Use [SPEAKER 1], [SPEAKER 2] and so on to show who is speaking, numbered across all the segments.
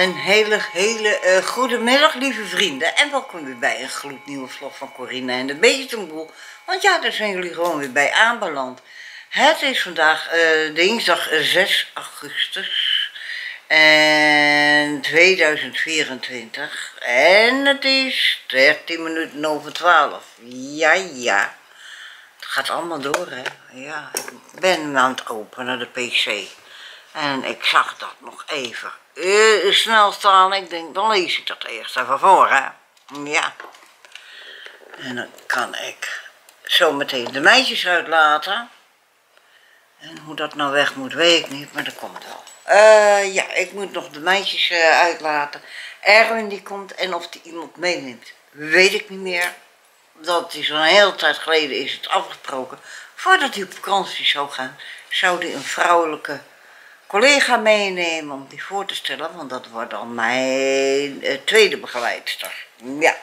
[SPEAKER 1] Een hele, hele uh, goede middag, lieve vrienden. En welkom weer bij een gloednieuwe vlog van Corina en de Beestenboel. Want ja, daar zijn jullie gewoon weer bij aanbeland. Het is vandaag uh, dinsdag 6 augustus en 2024. En het is 13 minuten over 12. Ja, ja. Het gaat allemaal door, hè. Ja, ik ben aan het openen, de pc. En ik zag dat nog even uh, snel staan. Ik denk, dan lees ik dat eerst even voor, hè. Ja. En dan kan ik zo meteen de meisjes uitlaten. En hoe dat nou weg moet, weet ik niet, maar dat komt wel. Uh, ja, ik moet nog de meisjes uitlaten. Erwin die komt en of die iemand meeneemt, weet ik niet meer. Dat is een hele tijd geleden is het afgesproken. Voordat hij op vakantie zou gaan, zou hij een vrouwelijke collega meenemen om die voor te stellen, want dat wordt dan mijn uh, tweede begeleidster. Ja.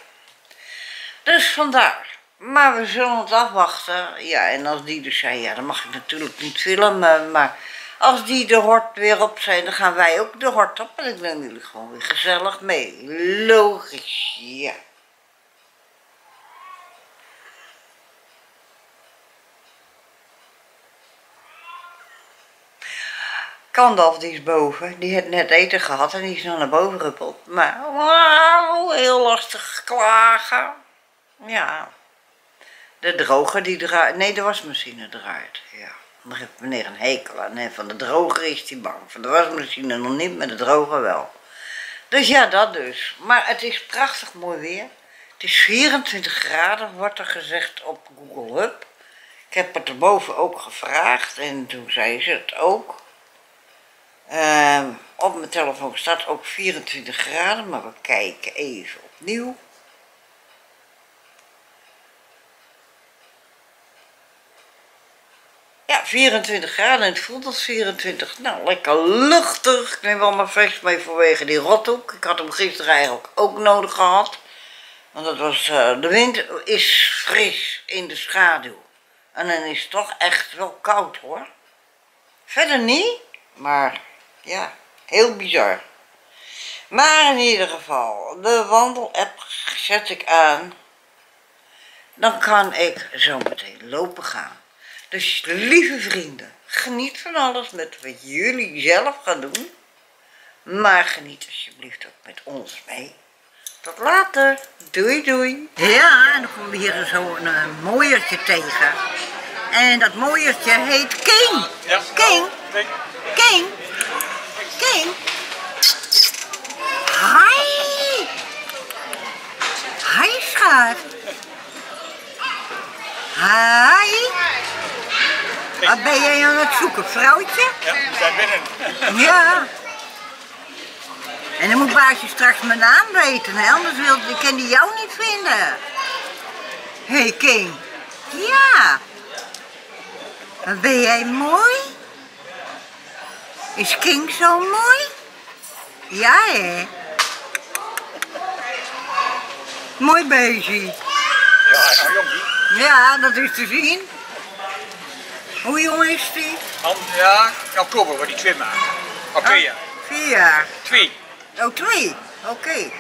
[SPEAKER 1] Dus vandaar. Maar we zullen het afwachten. Ja, en als die dus zei, ja, dan mag ik natuurlijk niet filmen, maar als die de hort weer op zijn, dan gaan wij ook de hort op. En ik neem jullie gewoon weer gezellig mee. Logisch, ja. Kandalf die is boven, die heeft net eten gehad en die is dan naar boven geruppeld. Maar wauw, heel lastig klagen. Ja. De droger die draait, nee de wasmachine draait. Ja. Dan heeft meneer een hekel aan. Van de droger is hij bang. Van de wasmachine nog niet, maar de droger wel. Dus ja, dat dus. Maar het is prachtig mooi weer. Het is 24 graden, wordt er gezegd op Google Hub. Ik heb het erboven ook gevraagd en toen zei ze het ook. Uh, op mijn telefoon staat ook 24 graden, maar we kijken even opnieuw. Ja, 24 graden en het voelt als 24. Nou, lekker luchtig. Ik neem wel mijn vest mee vanwege die rothoek. Ik had hem gisteren eigenlijk ook nodig gehad. Want dat was, uh, de wind is fris in de schaduw. En dan is het toch echt wel koud hoor. Verder niet, maar ja, heel bizar. Maar in ieder geval, de wandelapp zet ik aan. Dan kan ik zo meteen lopen gaan. Dus lieve vrienden, geniet van alles met wat jullie zelf gaan doen. Maar geniet alsjeblieft ook met ons mee. Tot later. Doei doei. Ja, en dan komen we hier zo'n uh, mooiertje tegen. En dat mooiertje heet King. Ja. King. King. Hi. Hi, schat. Hi. Wat ben jij aan het zoeken, vrouwtje?
[SPEAKER 2] Ja, we zijn binnen.
[SPEAKER 1] Ja. En dan moet baasje straks mijn naam weten, hè? anders wil ik kan die jou niet vinden. Hé, hey, King. Ja. Wat ben jij mooi? Is King zo mooi? Ja, hè? Mooi beestje.
[SPEAKER 2] Ja, hij.
[SPEAKER 1] Ja, dat is te zien. Hoe jong is die?
[SPEAKER 2] Ja, oktober, waar die twee maanden. Of twee jaar.
[SPEAKER 1] Vier jaar.
[SPEAKER 2] Twee.
[SPEAKER 1] Oh, twee? Oké. Okay.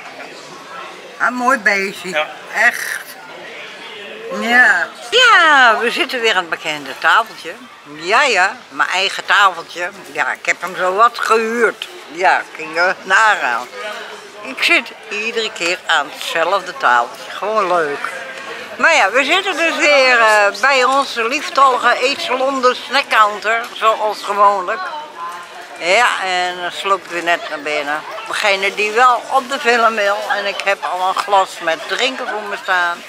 [SPEAKER 1] Een mooi beestje. Ja. Echt. Ja. Ja, we zitten weer aan het bekende tafeltje. Ja, ja, mijn eigen tafeltje. Ja, ik heb hem zo wat gehuurd. Ja, ging naar Ik zit iedere keer aan hetzelfde tafeltje. Gewoon leuk. Maar ja, we zitten dus weer uh, bij onze lieftallige Eetsalon snackcounter, zoals gewoonlijk. Ja, en dan sloopt weer net naar binnen. Degene die wel op de film wil. En ik heb al een glas met drinken voor me staan.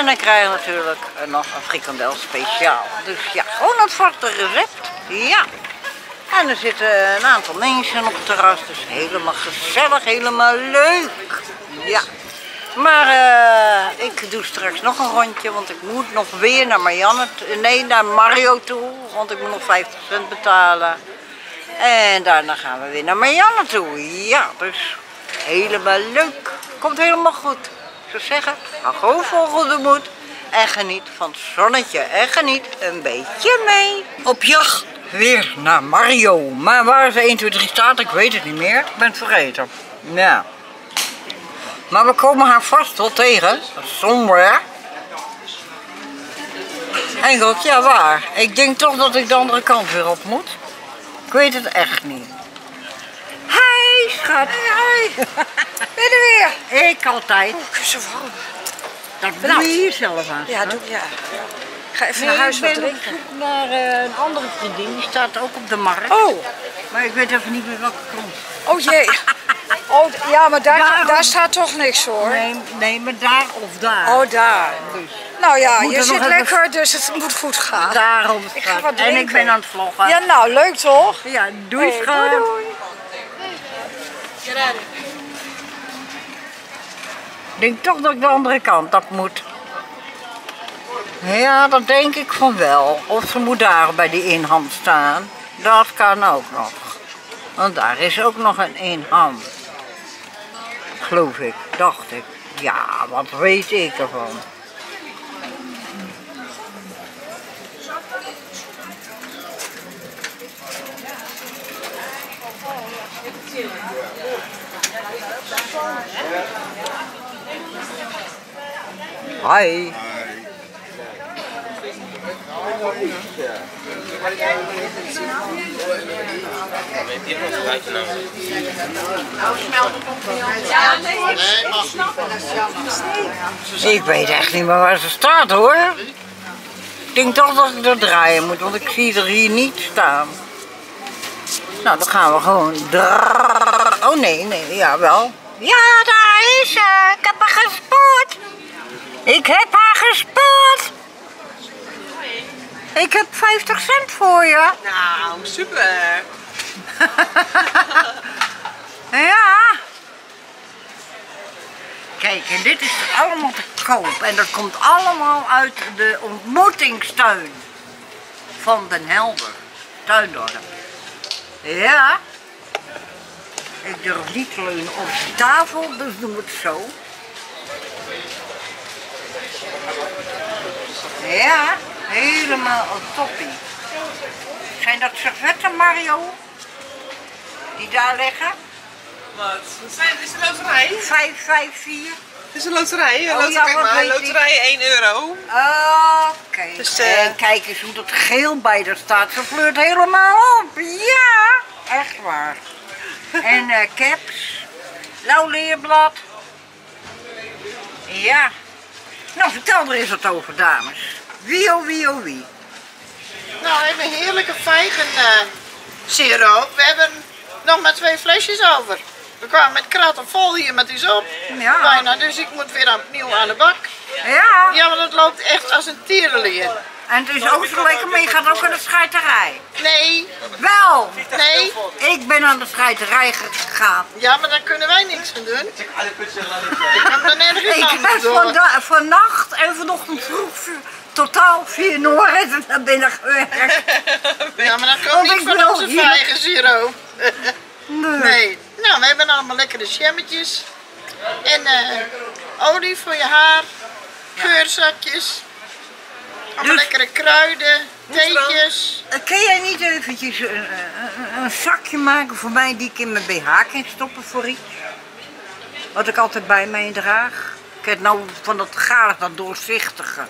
[SPEAKER 1] En dan krijg je natuurlijk nog een frikandel speciaal. Dus ja, gewoon het vaste recept. Ja. En er zitten een aantal mensen op het terras, dus helemaal gezellig, helemaal leuk. Ja. Maar eh, ik doe straks nog een rondje, want ik moet nog weer naar Marianne, nee, naar Mario toe, want ik moet nog 50 cent betalen. En daarna gaan we weer naar Marianne toe. Ja, dus helemaal leuk. Komt helemaal goed. Zou zeggen, ga gewoon vol goede moed. En geniet van het zonnetje. En geniet een beetje mee. Op jacht weer naar Mario. Maar waar ze 1, 2, 3 staat, ik weet het niet meer. Ik ben het vergeten. Ja. Maar we komen haar vast wel tegen. Somewhere. En god, ja waar. Ik denk toch dat ik de andere kant weer op moet. Ik weet het echt niet. Hi, schat. Ben je er weer? Ik altijd.
[SPEAKER 3] Ik ben zo warm.
[SPEAKER 1] Dat doe je hier zelf aan.
[SPEAKER 3] Ja, doe, ja. Ik ga even
[SPEAKER 1] Nee,
[SPEAKER 3] naar huis
[SPEAKER 1] ik
[SPEAKER 3] wat
[SPEAKER 1] ben
[SPEAKER 3] drinken.
[SPEAKER 1] zoek naar eh, een andere vriendin. Die staat ook op de markt.
[SPEAKER 3] Oh,
[SPEAKER 1] Maar ik weet even niet meer welke grond.
[SPEAKER 3] oh jee. Oh, ja, maar daar,
[SPEAKER 1] Daarom-
[SPEAKER 3] daar staat toch niks hoor.
[SPEAKER 1] Nee, nee, maar daar of daar.
[SPEAKER 3] Oh, daar.
[SPEAKER 1] Dus
[SPEAKER 3] Nou ja,
[SPEAKER 1] Moet
[SPEAKER 3] je zit
[SPEAKER 1] even-
[SPEAKER 3] lekker, dus het moet goed gaan.
[SPEAKER 1] daarom
[SPEAKER 3] Ik ga wat
[SPEAKER 1] En ik ben aan het vloggen.
[SPEAKER 3] Ja, nou, leuk toch?
[SPEAKER 1] Ja, doei
[SPEAKER 3] Hey,
[SPEAKER 1] schat.
[SPEAKER 3] doei, doei.
[SPEAKER 1] Ik denk toch dat ik de andere kant op moet. Ja, dat denk ik van wel. Of ze moet daar bij die inham staan. Dat kan ook nog. Want daar is ook nog een inham. Geloof ik, dacht ik. Ja, wat weet ik ervan. Hi. Ik weet echt niet meer waar ze staat hoor. Ik denk toch dat ik er draaien moet, want ik zie er hier niet staan. Nou, dan gaan we gewoon. Oh nee, nee, ja wel. Ja, Ik heb haar gespoord. Ik heb haar gespoord. Ik heb 50 cent voor je.
[SPEAKER 4] Nou, super.
[SPEAKER 1] Ja. Kijk, en dit is allemaal te koop. En dat komt allemaal uit de ontmoetingstuin van Den Helder, Tuindorp. Ja. Ik durf niet te leunen op de tafel, dus doen we het zo. Ja, helemaal een toppie. Zijn dat servetten, Mario? Die daar liggen?
[SPEAKER 4] Wat? Zijn, het is een loterij.
[SPEAKER 1] 554.
[SPEAKER 4] Het is een loterij. Een
[SPEAKER 1] Oh,
[SPEAKER 4] loterij,
[SPEAKER 1] ja,
[SPEAKER 4] kijk maar,
[SPEAKER 1] ik.
[SPEAKER 4] loterij 1 euro.
[SPEAKER 1] Oké.
[SPEAKER 4] Dus, eh,
[SPEAKER 1] En kijk eens hoe dat geel bij er staat. Ze fleurt helemaal op. Ja, echt waar. En eh, caps. Lauw leerblad. Ja. Nou, vertel er eens wat over, dames. Wie oh wie oh wie.
[SPEAKER 5] Nou, we hebben een heerlijke vijgen eh siroop. We hebben nog maar twee flesjes over. We kwamen met kratten vol hier met die op.
[SPEAKER 1] Ja.
[SPEAKER 5] Bijna, dus ik moet weer opnieuw aan de bak.
[SPEAKER 1] Ja.
[SPEAKER 5] Ja, want het loopt echt als een tierenlier.
[SPEAKER 1] En het is ook zo lekker, maar je gaat ook aan de scheiterij.
[SPEAKER 5] Nee,
[SPEAKER 1] Wel.
[SPEAKER 5] nee.
[SPEAKER 1] Ik ben aan de scheiterij gegaan.
[SPEAKER 5] Ja, maar daar kunnen wij niks aan doen. Ik heb er nergens
[SPEAKER 1] Ik heb vannacht en vanochtend vroeg totaal vier Noorden naar binnen gewerkt.
[SPEAKER 5] Ja, maar dat
[SPEAKER 1] Want
[SPEAKER 5] komt niet van onze vijgen.
[SPEAKER 1] Nee.
[SPEAKER 5] Nee. Nou, we hebben allemaal lekkere jammetjes. En eh, olie voor je haar. Geurzakjes. Allemaal
[SPEAKER 1] Dus-
[SPEAKER 5] lekkere kruiden. Theetjes.
[SPEAKER 1] Eh, Kun jij niet eventjes een, een, een zakje maken voor mij die ik in mijn BH kan stoppen voor iets? Wat ik altijd bij mij draag. Ik heb nou van dat gaar, dat doorzichtige.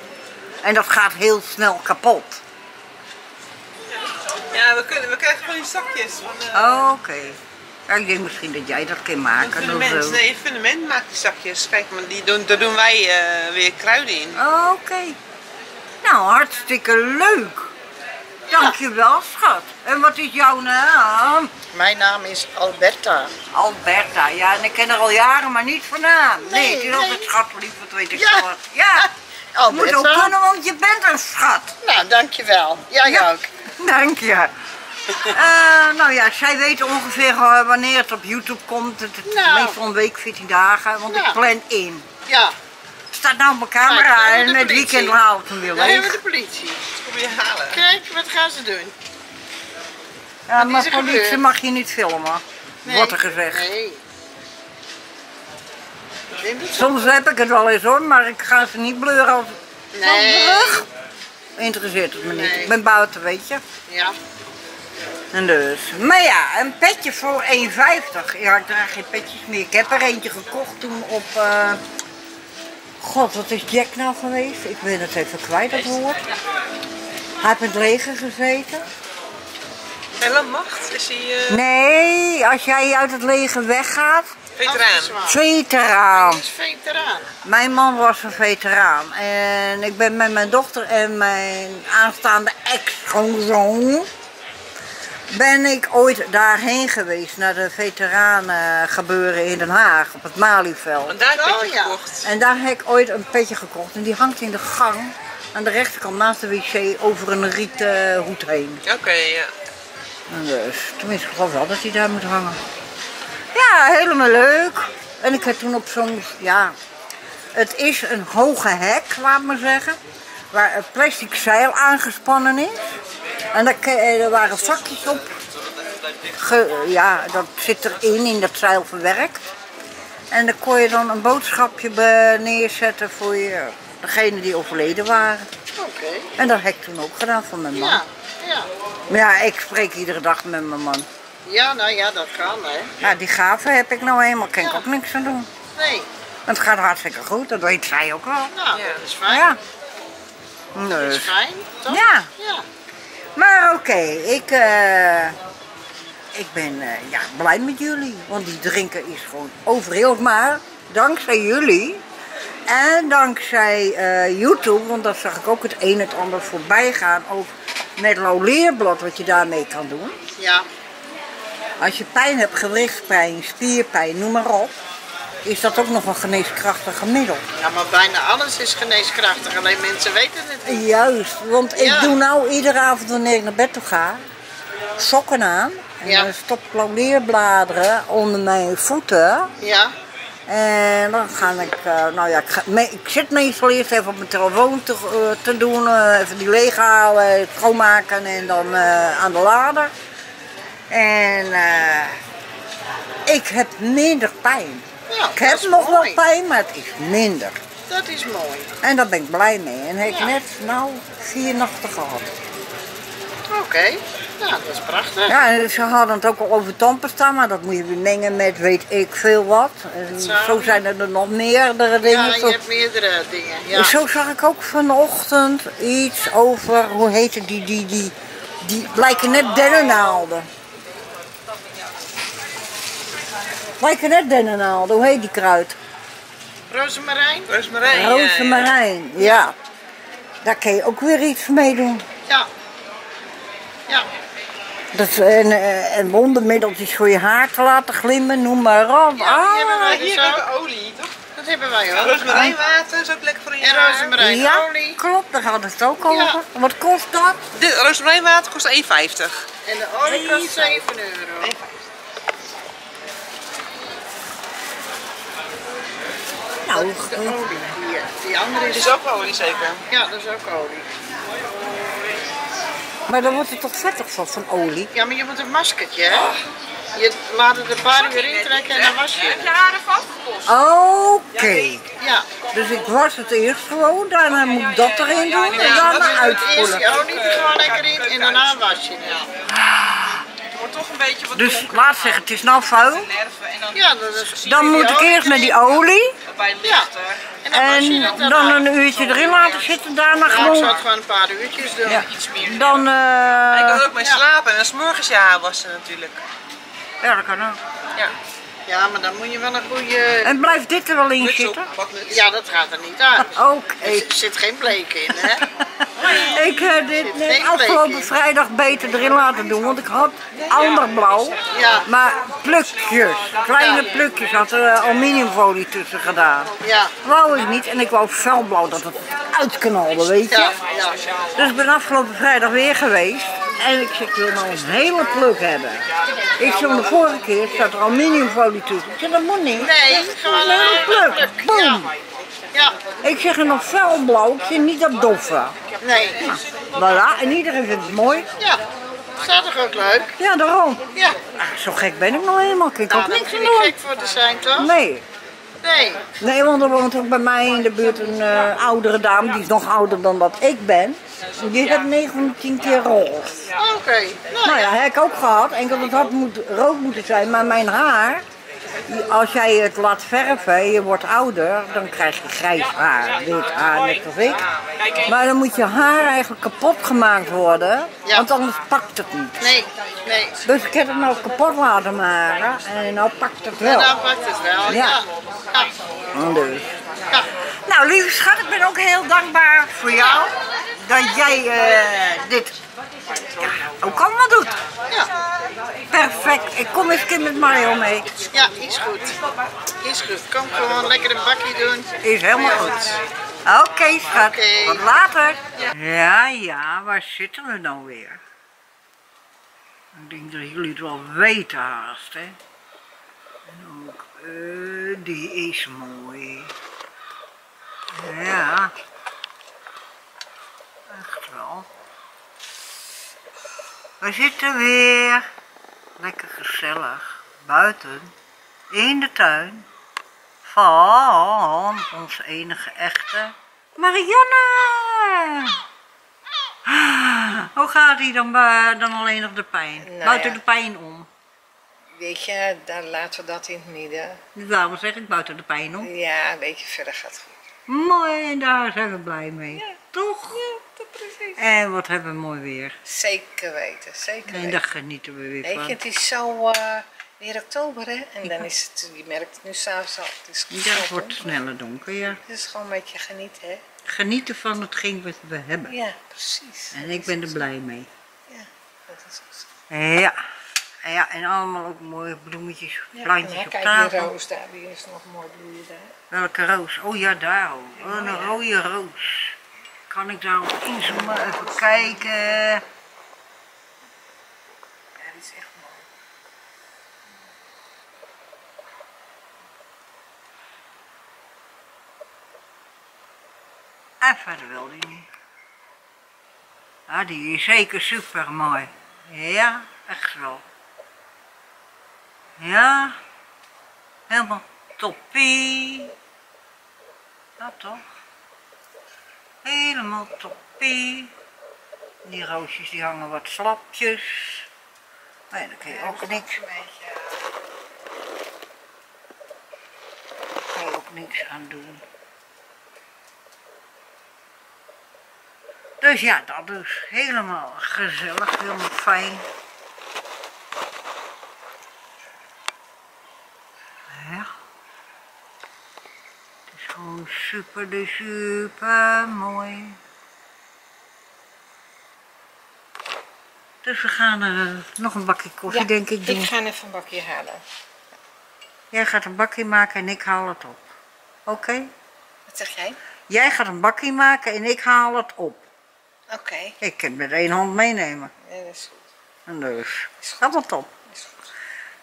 [SPEAKER 1] En dat gaat heel snel kapot.
[SPEAKER 4] Ja, we, kunnen, we krijgen gewoon die zakjes. Van, eh,
[SPEAKER 1] Oh, Oké. Ja, ik denk misschien dat jij dat kan
[SPEAKER 4] een
[SPEAKER 1] maken. of
[SPEAKER 4] fundament.
[SPEAKER 1] zo.
[SPEAKER 4] Nee, een fundament maakt die zakjes. Kijk, maar die doen, daar doen wij eh, weer kruiden in.
[SPEAKER 1] Oh, Oké. Nou, hartstikke leuk. Dankjewel, schat. En wat is jouw naam?
[SPEAKER 5] Mijn naam is Alberta.
[SPEAKER 1] Alberta. Ja, en ik ken haar al jaren, maar niet van naam. Nee,
[SPEAKER 5] Nee,
[SPEAKER 1] het is
[SPEAKER 5] nee.
[SPEAKER 1] altijd schatlief, wat weet ik
[SPEAKER 5] Ja.
[SPEAKER 1] wat. Ja, moet ook
[SPEAKER 5] Alberta.
[SPEAKER 1] kunnen, want je bent een schat.
[SPEAKER 5] Nou, dankjewel. Jij
[SPEAKER 1] Ja.
[SPEAKER 5] ook.
[SPEAKER 1] Dank je. Eh, nou ja, zij weten ongeveer eh, wanneer het op YouTube komt. Het, het
[SPEAKER 5] Nou.
[SPEAKER 1] meestal een week, 14 dagen, want
[SPEAKER 5] Ja.
[SPEAKER 1] ik plan in.
[SPEAKER 5] Ja,
[SPEAKER 1] Er staat nou op mijn camera
[SPEAKER 5] hebben
[SPEAKER 1] en het weekend haalt hem weer
[SPEAKER 5] daar hebben
[SPEAKER 1] leeg.
[SPEAKER 5] we de politie.
[SPEAKER 4] Kom je halen.
[SPEAKER 5] Kijk, wat gaan ze doen?
[SPEAKER 1] Ja, maar politie
[SPEAKER 5] gebeurd?
[SPEAKER 1] mag je niet filmen,
[SPEAKER 5] Nee.
[SPEAKER 1] wordt er gezegd.
[SPEAKER 5] Nee.
[SPEAKER 1] Soms heb ik het wel eens hoor, maar ik ga ze niet bleuren als
[SPEAKER 5] Nee.
[SPEAKER 1] terug. Interesseert het me niet.
[SPEAKER 5] Nee.
[SPEAKER 1] Ik ben buiten, weet je.
[SPEAKER 5] Ja.
[SPEAKER 1] En dus. Maar ja, een petje voor 1,50. Ja, ik draag geen petjes meer. Ik heb er eentje gekocht toen op... eh, God, wat is Jack nou geweest? Ik ben het even kwijt, dat woord. Hij heeft in het leger gezeten.
[SPEAKER 4] Ellen Macht, is hij eh
[SPEAKER 1] Nee, als jij uit het leger weggaat.
[SPEAKER 4] veteraan?
[SPEAKER 1] Veteraan.
[SPEAKER 5] Hij is veteraan.
[SPEAKER 1] Mijn man was een veteraan. En ik ben met mijn dochter en mijn aanstaande ex-schoonzoon... ben ik ooit daarheen geweest, naar de veteranen gebeuren in Den Haag, op het Malieveld.
[SPEAKER 4] Want daar heb
[SPEAKER 5] Oh,
[SPEAKER 4] je
[SPEAKER 5] ja.
[SPEAKER 4] gekocht.
[SPEAKER 1] En daar heb ik ooit een petje gekocht en die hangt in de gang aan de rechterkant naast de wc over een rieten hoed heen.
[SPEAKER 4] Oké, ja.
[SPEAKER 1] En dus, tenminste, ik geloof wel dat hij daar moet hangen. Ja, helemaal leuk. En ik heb toen op zo'n, ja, het is een hoge hek, laat maar zeggen, waar een plastic zeil aangespannen is. En daar, ke- eh, er waren vakjes op. Ge- ja, dat zit erin, in dat zeil verwerkt. En dan kon je dan een boodschapje neerzetten voor je, degene die overleden waren.
[SPEAKER 5] Oké.
[SPEAKER 1] En dat heb ik toen ook gedaan voor mijn man.
[SPEAKER 5] Ja. Ja.
[SPEAKER 1] Maar ja, ik spreek iedere dag met mijn man.
[SPEAKER 5] Ja, nou ja, dat kan hè.
[SPEAKER 1] Ja, die gave heb ik nou eenmaal, kan ik ook niks aan doen.
[SPEAKER 5] Nee.
[SPEAKER 1] Het gaat hartstikke goed, dat weet zij ook wel.
[SPEAKER 5] Nou,
[SPEAKER 4] Ja.
[SPEAKER 5] dat is fijn.
[SPEAKER 1] Ja.
[SPEAKER 5] Dat is fijn, toch?
[SPEAKER 1] Ja,
[SPEAKER 5] Ja.
[SPEAKER 1] maar oké, ik, eh, ik ben eh, ja, blij met jullie. Want die drinken is gewoon overal. Maar dankzij jullie en dankzij eh, YouTube, want daar zag ik ook het een en het ander voorbij gaan. Ook met lauwleerblad wat je daarmee kan doen.
[SPEAKER 5] Ja.
[SPEAKER 1] Als je pijn hebt, gewrichtspijn, spierpijn, noem maar op, is dat ook nog een geneeskrachtig middel.
[SPEAKER 5] Ja, maar bijna alles is geneeskrachtig, alleen mensen weten het niet.
[SPEAKER 1] Juist, want ik
[SPEAKER 5] Ja.
[SPEAKER 1] doe nou iedere avond wanneer ik naar bed toe ga, sokken aan. En
[SPEAKER 5] Ja.
[SPEAKER 1] dan stop ik lauwleerbladeren onder mijn voeten.
[SPEAKER 5] Ja.
[SPEAKER 1] En dan ga ik, eh, nou ja, ik, ga, ik zit meestal eerst even op mijn telefoon te, eh, te doen, eh, even die leeghalen, schoonmaken en dan aan de lader. En ik heb minder pijn.
[SPEAKER 5] Ja,
[SPEAKER 1] Ik heb nog wel pijn, maar het is minder.
[SPEAKER 5] Dat is mooi.
[SPEAKER 1] En daar ben ik blij mee. En heb ik
[SPEAKER 5] Ja.
[SPEAKER 1] net, nou, vier nachten gehad.
[SPEAKER 5] Oké. Nou, dat is prachtig.
[SPEAKER 1] Ja, ze hadden het ook al over tandpasta, maar dat moet je mengen met weet ik veel wat. En
[SPEAKER 5] Zo.
[SPEAKER 1] zijn er nog meerdere dingen.
[SPEAKER 5] Ja,
[SPEAKER 1] Zo-
[SPEAKER 5] je hebt meerdere dingen. Ja.
[SPEAKER 1] Zo zag ik ook vanochtend iets over, hoe heet het, die, die, die, die lijken net dennennaalden. Lijken net dennennaalden, hoe heet die kruid?
[SPEAKER 5] Rozemarijn?
[SPEAKER 4] Roosmarijn. ja,
[SPEAKER 1] Rozemarijn, ja. Daar kun je ook weer iets mee doen.
[SPEAKER 5] Ja. Ja.
[SPEAKER 1] Dat, en, eh, en wondermiddeltjes voor je haar te laten glimmen, noem maar op.
[SPEAKER 5] Ja, hebben
[SPEAKER 1] Ah,
[SPEAKER 5] wij dus
[SPEAKER 4] Hier hebben
[SPEAKER 5] ook.
[SPEAKER 4] we olie, toch?
[SPEAKER 5] Dat hebben wij ook.
[SPEAKER 4] Roosmarijnwater is ook lekker voor je
[SPEAKER 5] En
[SPEAKER 4] haar.
[SPEAKER 5] rozemarijn
[SPEAKER 1] ja, klopt, daar hadden we het ook over.
[SPEAKER 5] Ja.
[SPEAKER 1] Wat kost dat?
[SPEAKER 4] Dit roosmarijnwater kost 1,50.
[SPEAKER 5] En de olie kost 7 euro.
[SPEAKER 1] Nou,
[SPEAKER 5] De olie. Die, die andere is...
[SPEAKER 4] is ook olie zeker.
[SPEAKER 5] Ja, dat is ook olie.
[SPEAKER 1] maar dan wordt het toch vettig van, van olie?
[SPEAKER 5] Ja, maar je moet een maskertje, hè? Je laat het een paar uur intrekken en dan was je.
[SPEAKER 4] Heb je haren vastgekost?
[SPEAKER 1] Oké.
[SPEAKER 5] Ja.
[SPEAKER 1] Dus ik was het eerst gewoon, daarna moet ik dat erin doen en daarna
[SPEAKER 5] het eerst
[SPEAKER 1] uitspoelen.
[SPEAKER 5] die olie er gewoon lekker in en daarna was je het.
[SPEAKER 4] Het wordt toch een beetje wat
[SPEAKER 1] Dus laat zeggen, het is nou vuil.
[SPEAKER 4] nerven en dan
[SPEAKER 5] Ja, dat is...
[SPEAKER 1] Dan moet ik eerst met die olie
[SPEAKER 4] bij
[SPEAKER 5] Ja. En dan
[SPEAKER 1] dan een uurtje erin laten zitten, daarna
[SPEAKER 5] Nou, ik zou
[SPEAKER 1] gewoon.
[SPEAKER 5] het gewoon een paar uurtjes doen.
[SPEAKER 1] Ja.
[SPEAKER 4] Iets meer.
[SPEAKER 1] Dan,
[SPEAKER 4] kan er
[SPEAKER 1] eh
[SPEAKER 4] ook mee slapen en dan 's morgens je haar wassen natuurlijk.
[SPEAKER 1] ja dat kan ook.
[SPEAKER 4] Ja.
[SPEAKER 5] Ja, maar dan moet je wel een goede...
[SPEAKER 1] En blijft dit er wel in zitten?
[SPEAKER 5] Ja, dat gaat er niet uit.
[SPEAKER 1] Oké.
[SPEAKER 5] Er zit geen bleek in, hè?
[SPEAKER 1] Ik heb dit net
[SPEAKER 5] geen
[SPEAKER 1] afgelopen vrijdag beter erin laten doen, want ik had ander blauw.
[SPEAKER 5] Ja.
[SPEAKER 1] Maar plukjes, kleine plukjes, had er eh, aluminiumfolie tussen gedaan.
[SPEAKER 5] Ja.
[SPEAKER 1] Wou ik niet en ik wou felblauw dat het uitknalde, weet je.
[SPEAKER 5] Ja, ja.
[SPEAKER 1] Dus ik ben afgelopen vrijdag weer geweest. En ik zeg, ik wil nou een hele pluk hebben. Ik zeg, de vorige keer staat er aluminiumfolie tussen. Ik zeg, dat moet niet.
[SPEAKER 5] Nee, gewoon
[SPEAKER 1] Een hele pluk. Boom.
[SPEAKER 5] Ja,
[SPEAKER 1] Ik zeg, en nog felblauw, ik zeg niet dat doffe.
[SPEAKER 5] nee.
[SPEAKER 1] Voilà, en iedereen vindt het mooi.
[SPEAKER 5] Ja, staat toch ook leuk?
[SPEAKER 1] Ja, daarom.
[SPEAKER 5] Ja.
[SPEAKER 1] Zo gek ben ik nog helemaal. Ik kan
[SPEAKER 5] Nou,
[SPEAKER 1] ook niks
[SPEAKER 5] ik gek voor te zijn, toch?
[SPEAKER 1] Nee.
[SPEAKER 5] Nee.
[SPEAKER 1] Nee, want er woont ook bij mij in de buurt een eh, oudere dame, die is nog ouder dan dat ik ben. Die heeft 9 van de 10 keer roze.
[SPEAKER 5] Oké. Nou,
[SPEAKER 1] Nou ja, heb ik ook gehad. Enkel dat had moet, rood moeten zijn. Maar mijn haar, als jij het laat verven en je wordt ouder, dan krijg je grijs haar, wit haar, net als ik. Maar dan moet je haar eigenlijk kapot gemaakt worden,
[SPEAKER 5] Ja.
[SPEAKER 1] want anders pakt het niet.
[SPEAKER 5] Nee, nee.
[SPEAKER 1] Dus ik heb het nou kapot laten maken en nou pakt het wel.
[SPEAKER 5] En dan pakt het wel.
[SPEAKER 1] Ja.
[SPEAKER 5] Ja. Ja.
[SPEAKER 1] Dus.
[SPEAKER 5] ja.
[SPEAKER 1] Nou, lieve schat, ik ben ook heel dankbaar voor jou dat jij eh, dit ja, ook allemaal doet.
[SPEAKER 5] Ja.
[SPEAKER 1] Perfect. Ik kom eens een keer met Mario mee.
[SPEAKER 5] Ja, is goed. Is goed. Kom gewoon lekker een bakje doen.
[SPEAKER 1] Is helemaal goed. Oké, schat.
[SPEAKER 5] Oké.
[SPEAKER 1] Tot later. Ja, ja, waar zitten we nou weer? Ik denk dat jullie het wel weten haast, hè. En ook, eh, die is mooi. Ja. Echt wel. We zitten weer lekker gezellig buiten in de tuin van onze enige echte Marianne. Hoe gaat die dan, bu- dan alleen op de pijn?
[SPEAKER 3] Nou
[SPEAKER 1] buiten
[SPEAKER 3] ja.
[SPEAKER 1] de pijn om.
[SPEAKER 3] Weet je, daar laten we dat in het midden.
[SPEAKER 1] Daarom zeg ik buiten de pijn om.
[SPEAKER 3] Ja, een beetje verder gaat het goed.
[SPEAKER 1] Mooi, en daar zijn we blij mee. Toch?
[SPEAKER 3] Ja, dat precies.
[SPEAKER 1] En wat hebben we mooi weer.
[SPEAKER 3] Zeker weten, zeker
[SPEAKER 1] En
[SPEAKER 3] weten.
[SPEAKER 1] daar genieten we weer
[SPEAKER 3] Weet je, het is zo eh, weer oktober hè. En dan is het, je merkt het nu s'avonds al, het is
[SPEAKER 1] Ja, het wordt sneller donker, ja.
[SPEAKER 3] Het is gewoon een beetje genieten hè.
[SPEAKER 1] Genieten van hetgeen wat we hebben.
[SPEAKER 3] Ja, precies.
[SPEAKER 1] En ik ben er blij mee.
[SPEAKER 3] Ja, dat is ook zo.
[SPEAKER 1] Ja. En Ja, en allemaal ook mooie bloemetjes, plantjes
[SPEAKER 3] ja,
[SPEAKER 1] op
[SPEAKER 3] kijk die
[SPEAKER 1] tafel.
[SPEAKER 3] roos daar, die is nog mooi bloeien daar.
[SPEAKER 1] Welke roos? Oh ja, daar. oh. Een rode roos. Kan ik daar op inzoomen? Even kijken.
[SPEAKER 3] Ja, die is echt mooi.
[SPEAKER 1] En verder wil die niet. Ja, die is zeker super mooi. Ja, echt wel. Ja, helemaal toppie. Ja, toch? Helemaal toppie. Die roosjes die hangen wat slapjes. Nee, daar kun je ook niks. Daar kan je ook niks aan doen. Dus ja, dat dus. Helemaal gezellig, helemaal fijn. Ja. Het is gewoon super de super mooi. Dus we gaan eh, nog een bakje koffie,
[SPEAKER 3] Ja,
[SPEAKER 1] denk ik, doen.
[SPEAKER 3] Ik ga even een bakje halen.
[SPEAKER 1] Jij gaat een bakje maken en ik haal het op. Oké?
[SPEAKER 3] Wat zeg jij?
[SPEAKER 1] Jij gaat een bakje maken en ik haal het op.
[SPEAKER 3] Oké,
[SPEAKER 1] Ik kan het met één hand meenemen.
[SPEAKER 3] ja, dat is goed.
[SPEAKER 1] En dus,
[SPEAKER 3] Is goed.
[SPEAKER 1] allemaal top.
[SPEAKER 3] Is goed.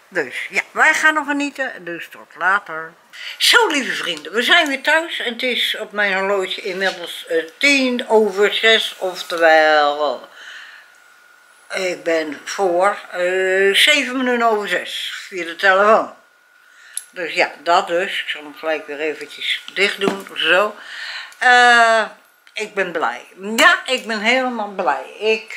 [SPEAKER 1] Dus ja, wij gaan nog genieten. Dus tot later. Zo, lieve vrienden, we zijn weer thuis. En het is op mijn horloge inmiddels eh, tien over zes. Oftewel, ik ben voor eh, zeven minuten over zes. Via de telefoon. Dus ja, dat dus. Ik zal hem gelijk weer eventjes dicht doen. Zo. Eh, ik ben blij. Ja, ik ben helemaal blij. Ik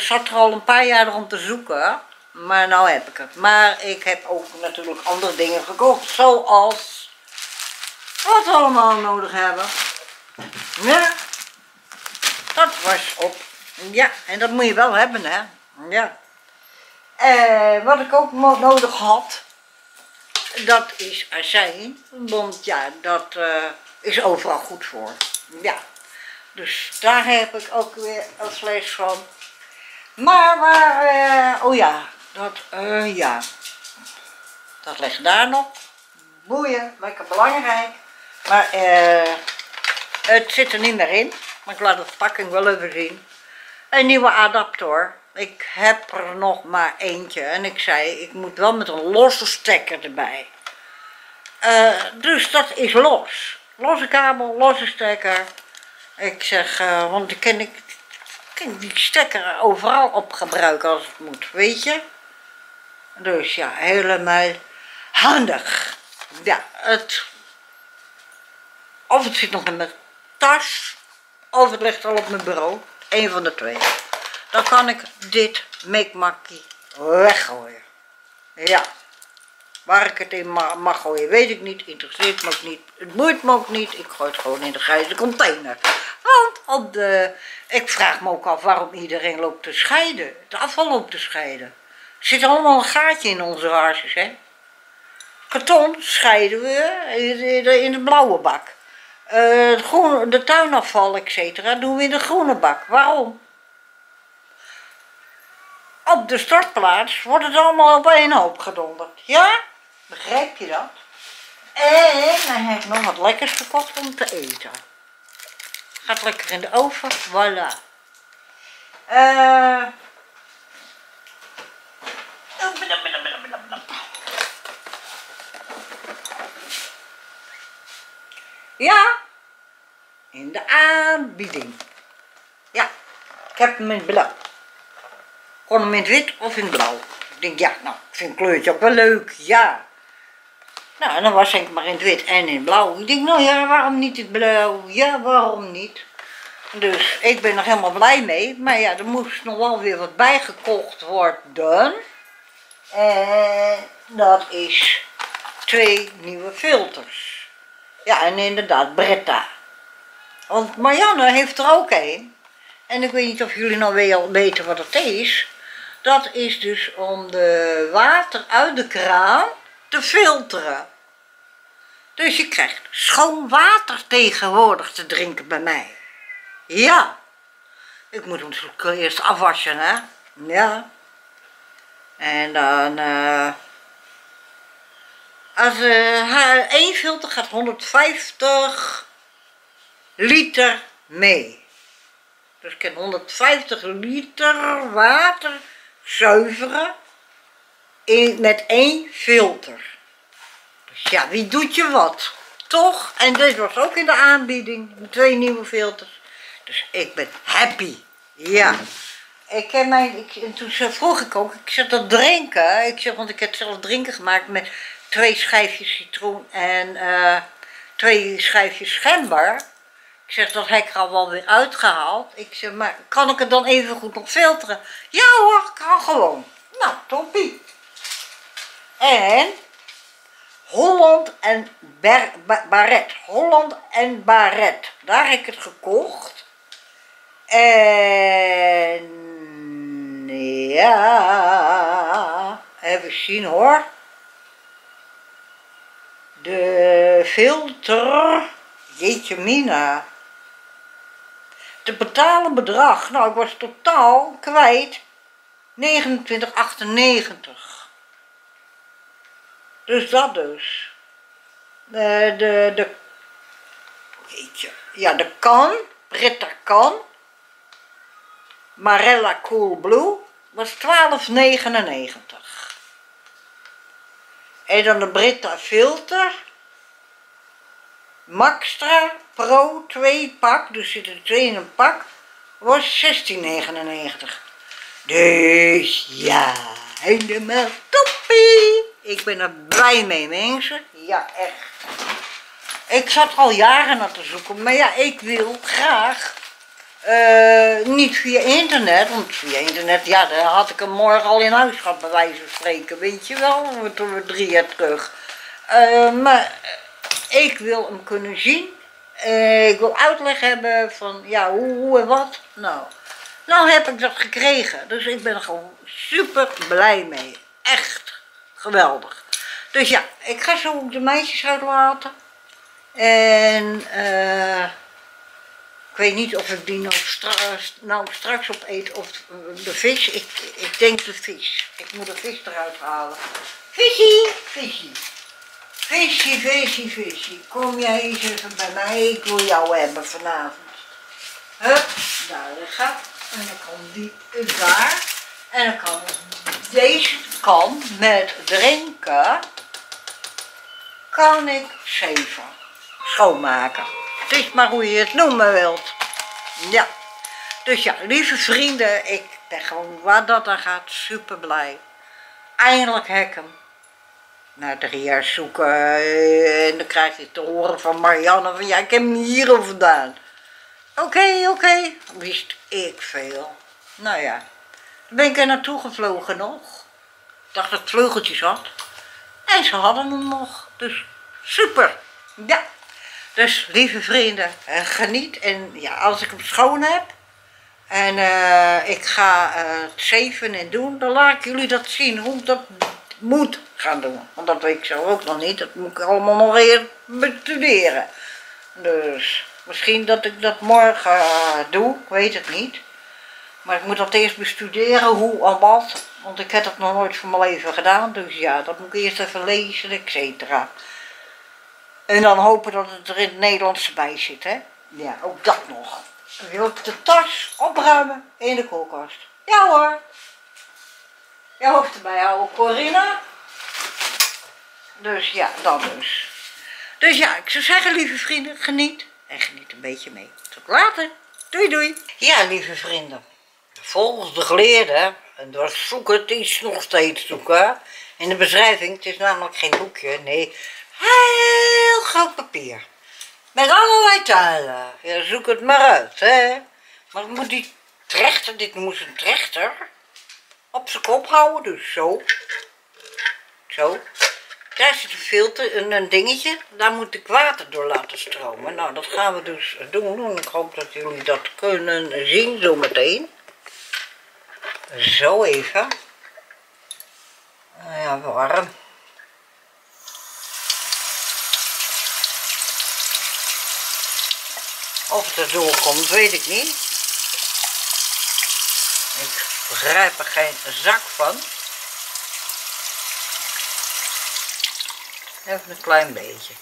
[SPEAKER 1] zat er al een paar jaar om te zoeken. Maar nou heb ik het. Maar ik heb ook natuurlijk andere dingen gekocht. Zoals wat we allemaal nodig hebben. Ja, dat was op. Ja, en dat moet je wel hebben, hè. Ja. Eh, wat ik ook nodig had, dat is azijn. Want ja, dat eh, is overal goed voor. Ja. Dus daar heb ik ook weer een fles van. Maar waar, eh, oh ja, dat, eh, ja. Dat ligt daar nog. Boeien, lekker belangrijk. Maar eh, het zit er niet meer in. Maar ik laat de verpakking wel even zien. Een nieuwe adapter. Ik heb er nog maar eentje en ik zei, ik moet wel met een losse stekker erbij. Eh, dus dat is los. Losse kabel, losse stekker. Ik zeg, eh, want ik kan, ik kan die stekker overal op gebruiken als het moet, weet je? Dus ja, helemaal handig. Ja, het. Of het zit nog in mijn tas, of het ligt al op mijn bureau. Eén van de twee. Dan kan ik dit meekmakkie weggooien. Ja. Waar ik het in ma- mag gooien, weet ik niet. Interesseert me ook niet. Het boeit me ook niet. Ik gooi het gewoon in de grijze container. Want. Ik vraag me ook af waarom iedereen loopt te scheiden. Het afval loopt te scheiden. Er zit allemaal een gaatje in onze harsjes, hè. Karton scheiden we in de blauwe bak. Groene, de tuinafval, et cetera, doen we in de groene bak. Waarom? Op de startplaats wordt het allemaal op één hoop gedonderd. Ja? Begrijp je dat? En dan heb ik nog wat lekkers gekocht om te eten. Gaat lekker in de oven, voilà. Eh. Ja, in de aanbieding. Ja, ik heb hem in blauw. Kon hem in wit of in blauw. Ik denk, ja, nou, ik vind kleurtje ook wel leuk, ja. Nou, en dan was ik maar in het wit en in blauw. Ik denk, nou ja, waarom niet het blauw? Ja, waarom niet? Dus ik ben er helemaal blij mee. Maar ja, er moest nog wel weer wat bijgekocht worden. En dat is twee nieuwe filters. Ja, en inderdaad, Bretta. Want Marianne heeft er ook een. En ik weet niet of jullie nou wel weten wat het is. Dat is dus om de water uit de kraan te filteren. Dus je krijgt schoon water tegenwoordig te drinken bij mij. Ja. Ik moet hem natuurlijk eerst afwassen, hè. Ja. En dan... eh als eh, één filter gaat 150 liter mee. Dus ik kan 150 liter water zuiveren in, met één filter. Dus ja, wie doet je wat? Toch? En dit was ook in de aanbieding, twee nieuwe filters. Dus ik ben happy. Ja. Ik heb mijn, ik, en toen vroeg ik ook, ik zeg dat drinken. Ik zeg, want ik heb zelf drinken gemaakt met twee schijfjes citroen en eh, twee schijfjes gember. Ik zeg, dat heb ik er al wel weer uitgehaald. Ik zeg, maar kan ik het dan even goed nog filteren? Ja hoor, kan gewoon. Nou, toppie. En Holland en Ber, Ba- Barret. Holland en Barret. Daar heb ik het gekocht. En ja, even zien hoor. De filter, jeetje mina. Te betalen bedrag, nou ik was totaal kwijt 29,98. Dus dat dus. De, de, de, jeetje, ja de kan, Britta kan, Marella Cool Blue, was 12,99. En dan de Britta Filter. Maxtra Pro 2 pak, dus zitten twee in een pak, was 16,99. Dus ja, helemaal toppie. Ik ben er blij mee, mensen. Ja, echt. Ik zat al jaren naar te zoeken, maar ja, ik wil graag eh, niet via internet, want via internet, ja, daar had ik hem morgen al in huis gehad, bij wijze van spreken, weet je wel, toen we drie jaar terug. Eh, maar ik wil hem kunnen zien. Eh, ik wil uitleg hebben van, ja, hoe, en wat. Nou, nou heb ik dat gekregen, dus ik ben er gewoon super blij mee. Echt geweldig. Dus ja, ik ga zo de meisjes uitlaten. En eh. Ik weet niet of ik die nou, nou straks opeet of eh, de vis. Ik, ik denk de vis. Ik moet de vis eruit halen. Visie, visie. Visie, visie, visie. Kom jij eens even bij mij. Ik wil jou hebben vanavond. Hup, daar gaat. En dan komt die daar. En dan kan deze kan met drinken, kan ik zeven schoonmaken. Het is maar hoe je het noemen wilt. Ja. Dus ja, lieve vrienden, ik ben gewoon waar dat dan gaat super blij. Eindelijk heb hem. Na drie jaar zoeken eh, en dan krijg je te horen van Marianne van ja, ik heb hem hier vandaan. Oké, oké, wist ik veel. Nou ja, toen ben ik er naartoe gevlogen nog. Ik dacht dat ik vleugeltjes had. En ze hadden hem nog, dus super. Ja, dus lieve vrienden, eh, geniet. En ja, als ik hem schoon heb en eh, ik ga eh, het zeven en doen, dan laat ik jullie dat zien hoe ik dat moet gaan doen. Want dat weet ik zelf ook nog niet. Dat moet ik allemaal nog weer bestuderen. Dus misschien dat ik dat morgen eh, doe, ik weet het niet. Maar ik moet dat eerst bestuderen, hoe en wat. Want ik heb dat nog nooit van mijn leven gedaan. Dus ja, dat moet ik eerst even lezen, et cetera. En dan hopen dat het er in het Nederlands bij zit, hè. Ja, ook dat nog. Wil de tas opruimen in de koelkast. Ja hoor. Je hoeft erbij houden, Corinna. Dus ja, dat dus. Dus ja, ik zou zeggen, lieve vrienden, geniet. En geniet een beetje mee. Tot later. Doei doei. Ja, lieve vrienden. Volgens de geleerden, en door zoeken, het is nog steeds zoeken. In de beschrijving, het is namelijk geen boekje, nee. Heel groot papier. Met allerlei talen. Ja, zoek het maar uit, hè. Maar moet die trechter, dit moest een trechter, op zijn kop houden, dus zo. Zo. Daar zit een filter, een, een dingetje, daar moet ik water door laten stromen. Nou, dat gaan we dus doen. Ik hoop dat jullie dat kunnen zien zo meteen. Zo even. Nou ja, warm. Of het er doorkomt, weet ik niet. Ik begrijp er geen zak van. Even een klein beetje.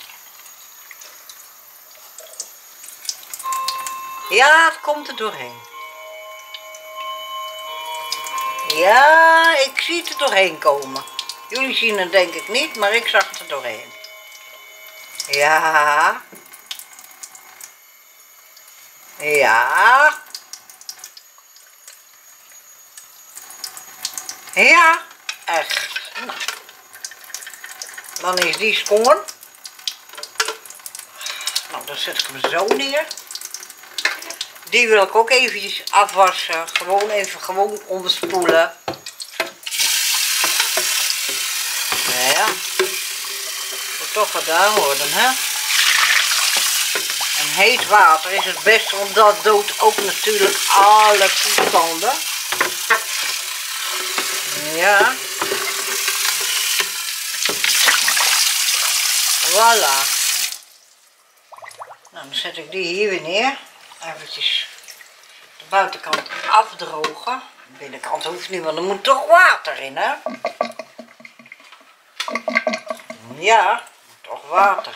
[SPEAKER 1] Ja, het komt er doorheen. Ja, ik zie het er doorheen komen. Jullie zien het denk ik niet, maar ik zag het er doorheen. Ja. Ja. Ja, echt. Nou. Dan is die schoon. Nou, dan zet ik hem zo neer. Die wil ik ook eventjes afwassen. Gewoon even gewoon onderspoelen. Ja. Moet toch gedaan worden, hè. Heet water is het beste, want dat doodt ook natuurlijk alle toestanden. Ja. Voilà. Nou, dan zet ik die hier weer neer. Eventjes de buitenkant afdrogen. De binnenkant hoeft niet, want er moet toch water in, hè? Ja, toch water.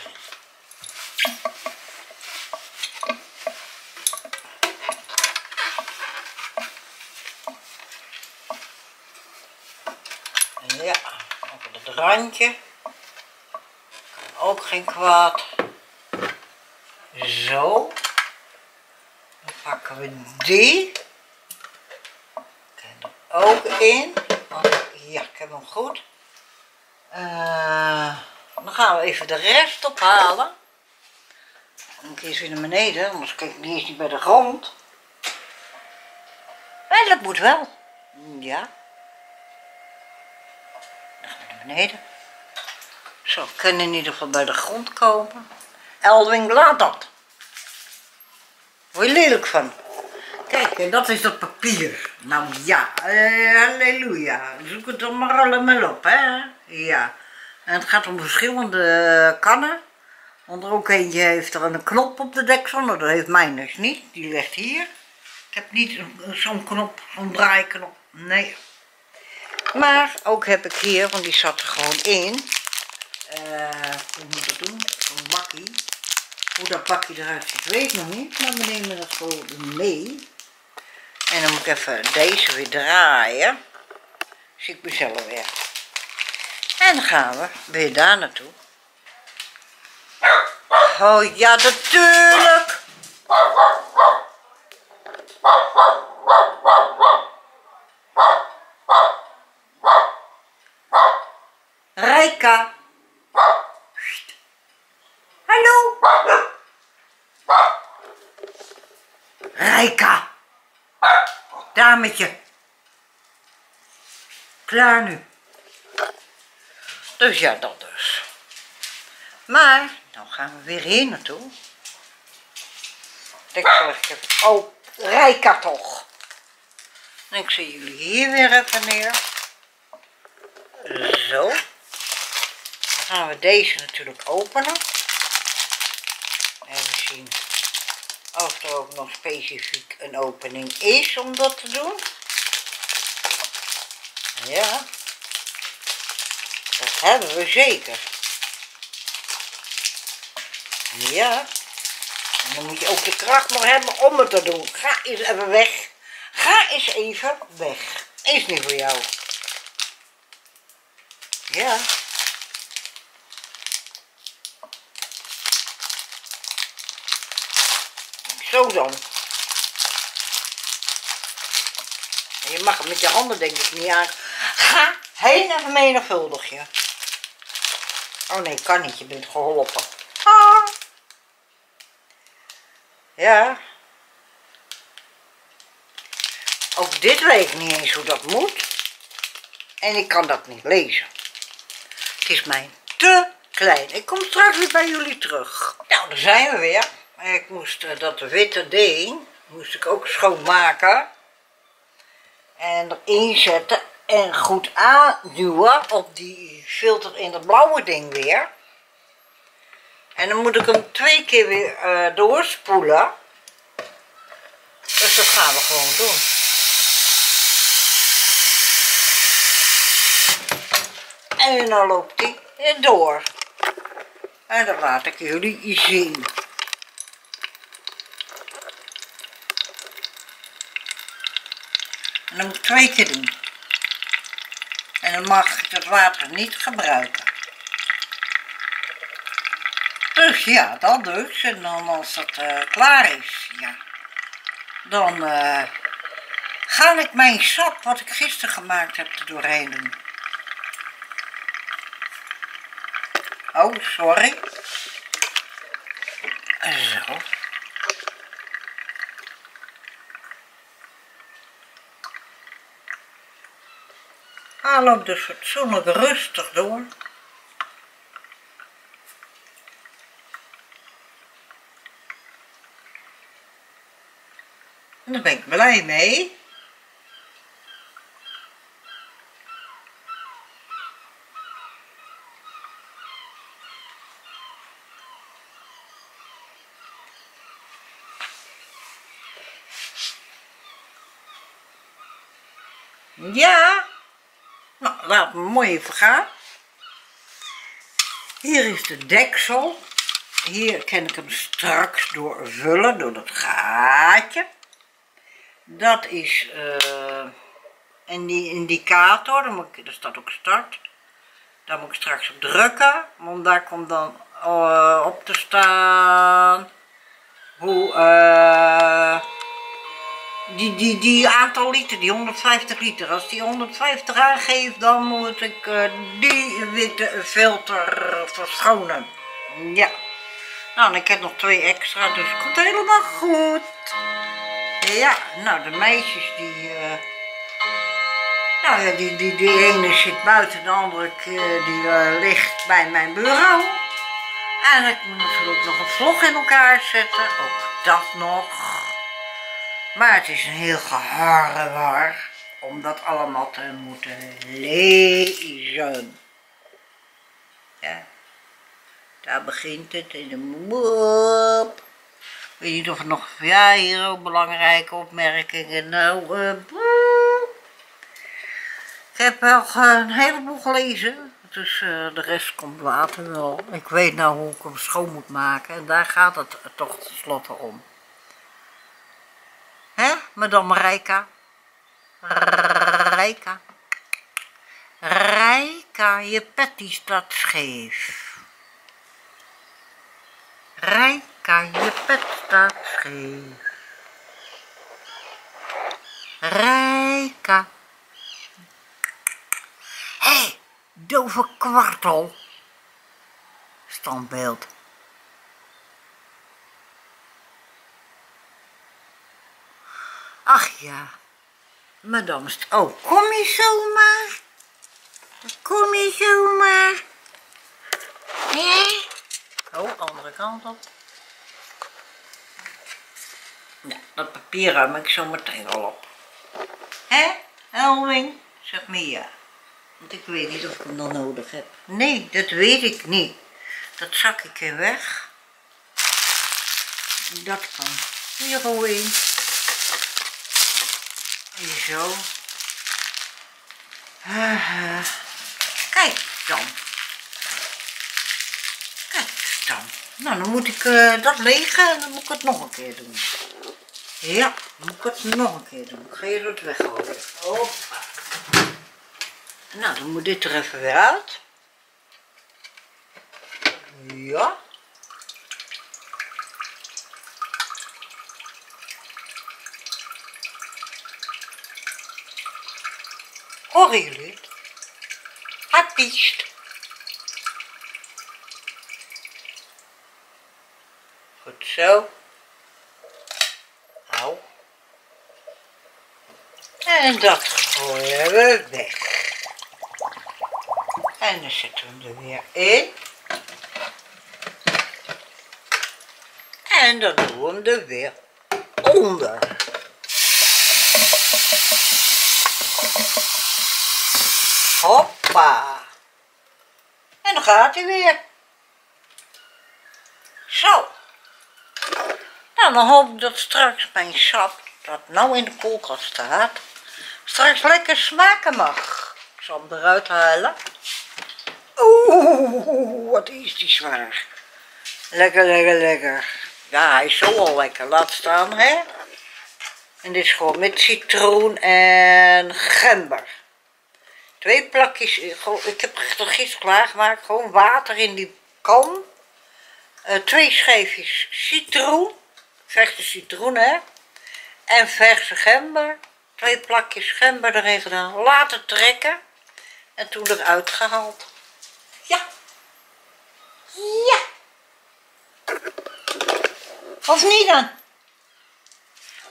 [SPEAKER 1] Ja, ook het randje. Ook geen kwaad. Zo. Dan pakken we die. Kan er ook in. Ja, ik heb hem goed. Eh, dan gaan we even de rest ophalen. Dan eerst weer naar beneden, anders kijk niet eens niet bij de grond. En dat moet wel. Ja. Dan gaan we naar beneden. Zo, kan in ieder geval bij de grond komen. Elwing, laat dat. Word je lelijk van. Kijk, en dat is dat papier. Nou ja, eh, halleluja. Zoek het dan maar allemaal op, hè. Ja. En het gaat om verschillende kannen. Want er ook eentje heeft er een knop op de deksel. Nou, dat heeft mijn dus niet. Die ligt hier. Ik heb niet zo'n knop, zo'n draaiknop. Nee. Maar ook heb ik hier, want die zat er gewoon in. Eh, hoe moet ik dat doen? Zo'n bakkie. Hoe dat bakje eruit ziet, weet ik nog niet. Maar we nemen dat gewoon mee. En dan moet ik even deze weer draaien. zie ik mezelf weer. En dan gaan we weer daar naartoe. Oh ja, natuurlijk. Rijka. Hallo. Rijka. Dametje. Klaar nu. Dus ja, dat dus. Maar, dan gaan we weer hier naartoe. Ik zeg, oh, Rijka toch. En ik zie jullie hier weer even neer. Zo. Gaan we deze natuurlijk openen. Even zien of er ook nog specifiek een opening is om dat te doen. Ja. Dat hebben we zeker. Ja. En dan moet je ook de kracht nog hebben om het te doen. Ga eens even weg. Ga eens even weg. Is niet voor jou. Ja. Zo dan. En je mag het met je handen denk ik niet aan. Ga heen en vermenigvuldig je. Oh nee, kan niet. Je bent geholpen. Ah. Ja. Ook dit weet ik niet eens hoe dat moet. En ik kan dat niet lezen. Het is mij te klein. Ik kom straks weer bij jullie terug. Nou, daar zijn we weer. Ik moest eh, dat witte ding, moest ik ook schoonmaken. En erin zetten en goed aanduwen op die filter in dat blauwe ding weer. En dan moet ik hem twee keer weer eh, doorspoelen. Dus dat gaan we gewoon doen. En dan loopt hij door. En dat laat ik jullie zien. En dat moet ik twee keer doen. En dan mag ik het water niet gebruiken. Dus ja, dat dus. En dan als het eh, klaar is, ja, dan eh, ga ik mijn sap, wat ik gisteren gemaakt heb, er doorheen doen. Oh, sorry. Zo. Haal hem dus fatsoenlijk rustig door. En daar ben ik blij mee. Ja, laat me mooi even gaan. Hier is de deksel. Hier kan ik hem straks doorvullen door dat gaatje. Dat is uh, een indicator, daar, moet ik, daar staat ook start. Daar moet ik straks op drukken, want daar komt dan uh, op te staan hoe uh, die, die, die aantal liter, die 150 liter. Als die 150 aangeeft, dan moet ik die witte filter verschonen. Ja. Nou, en ik heb nog twee extra, dus komt helemaal goed. Ja, nou de meisjes die, uh, nou die, die, die ene zit buiten, de andere die uh, ligt bij mijn bureau. En ik moet natuurlijk nog een vlog in elkaar zetten, ook dat nog. Maar het is een heel geharrewar om dat allemaal te moeten lezen. Ja, daar begint het in de moep. Weet niet of er nog, ja, hier ook belangrijke opmerkingen. Nou, uh, ik heb wel een heleboel gelezen. Dus uh, de rest komt later wel. Ik weet nou hoe ik hem schoon moet maken. En daar gaat het toch tenslotte om. Madame Rijka? Rijka. Rijka, je pet die staat scheef. Rijka, je pet staat scheef. Rijka. Hé, hey, dove kwartel. Standbeeld. Ach ja, madame. Oh, kom je zomaar? Kom je zomaar? Hé? Oh, andere kant op. Ja, dat papier ruim ik zo meteen al op. Hé, Helming? Zeg me ja. Want ik weet niet of ik hem dan nodig heb. Nee, dat weet ik niet. Dat zak ik in weg. Dat kan. Hier gewoon. Zo. Kijk dan. Kijk dan. Nou, dan moet ik eh, dat legen en dan moet ik het nog een keer doen. Ja, dan moet ik het nog een keer doen. Ik ga je het weggooien. Hoppa. Nou, dan moet dit er even weer uit. Ja. Horen jullie het? Goed zo. Au. En dat gooien we weg. En dan zetten we hem er weer in. En dan doen we hem er weer onder. Hoppa. En dan gaat hij weer. Zo. Nou, dan hoop ik dat straks mijn sap, dat nou in de koelkast staat, straks lekker smaken mag. Ik zal hem eruit halen. Oeh, wat is die zwaar. Lekker, lekker, lekker. Ja, hij is zo al lekker. Laat staan, hè. En dit is gewoon met citroen en gember. Twee plakjes, eh, ik heb het gisteren klaargemaakt, gewoon water in die kan. Eh, twee schijfjes citroen, verse citroen hè. En verse gember, twee plakjes gember erin gedaan, laten trekken. En toen eruit gehaald. Ja. Ja. Of niet dan?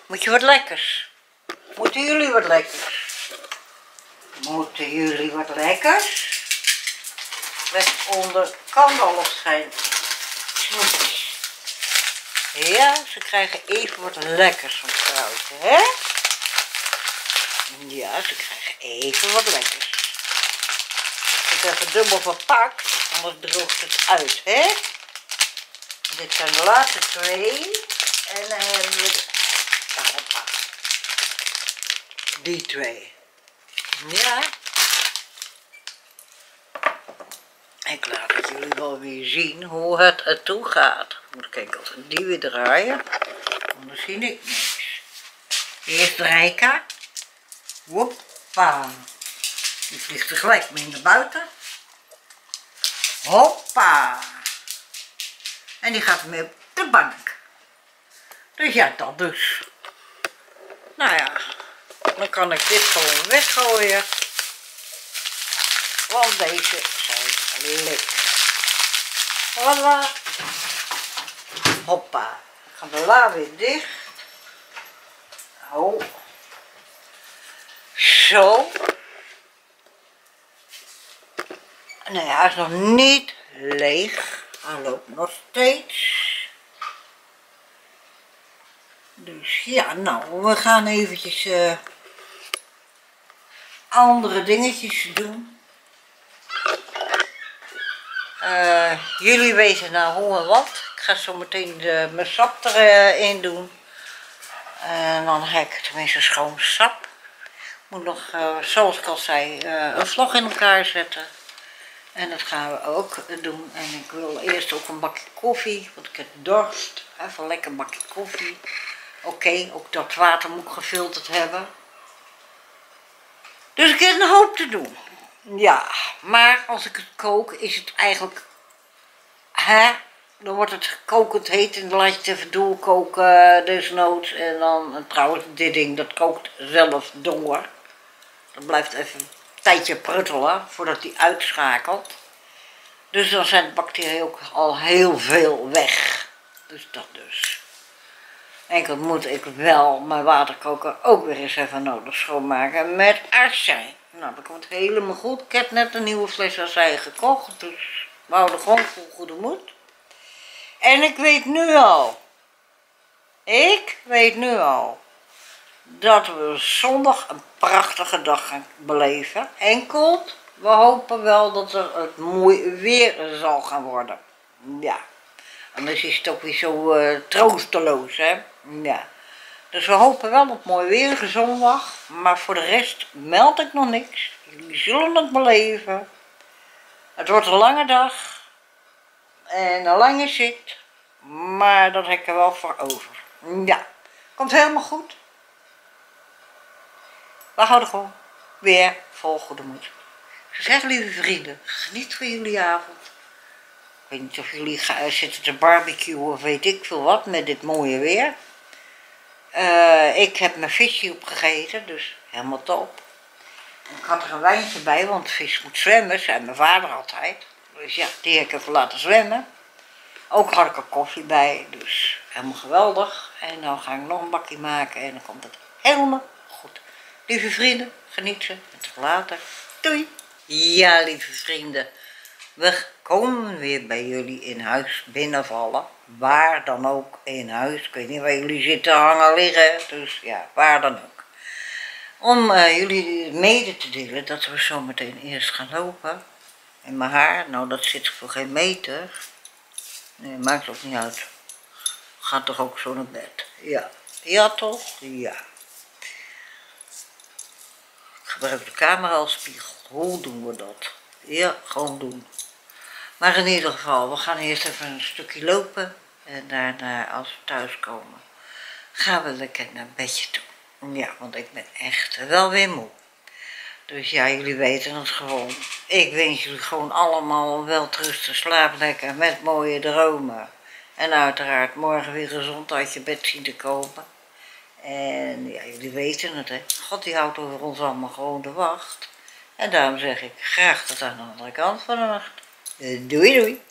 [SPEAKER 1] Moet je wat lekkers? Moeten jullie wat lekkers? Moeten jullie wat lekkers? Met onder kandalschijn snoepjes. Ja, ze krijgen even wat lekkers van Kruiden, hè? Ja, ze krijgen even wat lekkers. Ik heb het dubbel verpakt, anders droogt het uit, hè? Dit zijn de laatste twee. En dan hebben we de... Ah. Die twee. Ja. Ik laat het jullie wel weer zien hoe het ertoe gaat. Ik moet kijken of ik die weer draaien. Anders zie ik niks. Eerst Rijka. Hoppa. Die vliegt tegelijk mee naar buiten. Hoppa. En die gaat mee op de bank. Dus ja, dat dus. Nou ja, dan kan ik dit gewoon weggooien. Want deze zijn lekker. Voilà. Hoppa. Ik ga de la weer dicht. Oh. Zo. Nee, hij is nog niet leeg. Hij loopt nog steeds. Dus ja, nou, we gaan eventjes eh, andere dingetjes doen. Eh, jullie weten nou hoe en wat. Ik ga zo meteen de, mijn sap erin doen. En dan heb ik tenminste schoon sap. Ik moet nog, eh, zoals ik al zei, eh, een vlog in elkaar zetten. En dat gaan we ook doen. En ik wil eerst ook een bakje koffie, want ik heb dorst. Even lekker bakje koffie. Oké, ook dat water moet gefilterd hebben. Dus ik heb een hoop te doen. Ja, maar als ik het kook, is het eigenlijk. Hè? Dan wordt het kokend heet en dan laat je het even doorkoken, desnoods. En dan, en trouwens, dit ding dat kookt zelf door. Dat blijft even een tijdje pruttelen voordat die uitschakelt. Dus dan zijn de bacteriën ook al heel veel weg. Dus dat dus. Enkel moet ik wel mijn waterkoker ook weer eens even nodig schoonmaken met azijn. Nou, dat komt helemaal goed. Ik heb net een nieuwe fles azijn gekocht, dus we houden gewoon vol goede moed. En ik weet nu al, ik weet nu al, dat we zondag een prachtige dag gaan beleven. Enkel, we hopen wel dat er het mooi weer zal gaan worden. Ja, anders is het ook weer zo eh, troosteloos, hè. Ja. Dus we hopen wel op mooi weer zondag, maar voor de rest meld ik nog niks. Jullie zullen het beleven. Het wordt een lange dag en een lange zit, maar dat heb ik er wel voor over. Ja, komt helemaal goed. We houden gewoon weer vol goede moed. Zeg, lieve vrienden, geniet van jullie avond. Weet niet of jullie zitten te barbecuen of weet ik veel wat met dit mooie weer. Eh, ik heb mijn visje opgegeten, dus helemaal top. Ik had er een wijntje bij, want vis moet zwemmen, zei mijn vader altijd. Dus ja, die heb ik even laten zwemmen. Ook had ik er koffie bij, dus helemaal geweldig. En dan ga ik nog een bakje maken en dan komt het helemaal goed. Lieve vrienden, geniet ze. En tot later. Doei. Ja, lieve vrienden. We komen weer bij jullie in huis binnenvallen. Waar dan ook in huis. Ik weet niet waar jullie zitten hangen liggen. Dus ja, waar dan ook. Om eh, jullie mede te delen dat we zo meteen eerst gaan lopen. En mijn haar, nou dat zit voor geen meter. Nee, maakt ook niet uit. Gaat toch ook zo naar bed? Ja. Ja toch? Ja. Ik gebruik de camera als spiegel. Hoe doen we dat? Ja, gewoon doen. Maar in ieder geval, we gaan eerst even een stukje lopen. En daarna, als we thuiskomen, gaan we lekker naar bedje toe. Ja, want ik ben echt wel weer moe. Dus ja, jullie weten het gewoon. Ik wens jullie gewoon allemaal wel te slapen lekker met mooie dromen. En uiteraard morgen weer gezond uit je bed zien te komen. En ja, jullie weten het hè. God die houdt over ons allemaal gewoon de wacht. En daarom zeg ik graag tot aan de andere kant van de nacht. Doei doei.